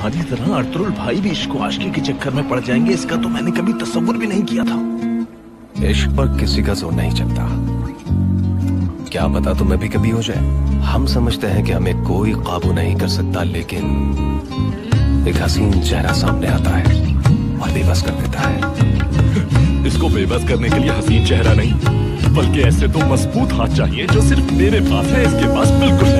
तुम्हारी तरह अर्तुल भाई भी इश्क आशकी के चक्कर में पड़ जाएँगे इसका तो मैंने कभी तस्वुर भी नहीं किया था। इश्क पर किसी का ज़ोर नहीं चलता। क्या पता तुम्हें भी कभी हो जाए। हम समझते हैं कि हमें कोई काबू नहीं कर सकता लेकिन एक हसीन चेहरा सामने आता है और बेबस कर देता है। इसको बेबस करने के लिए हसीन चेहरा नहीं बल्कि ऐसे तो मज़बूत हाथ चाहिए जो सिर्फ़ मेरे पास है इसके पास बिल्कुल नहीं।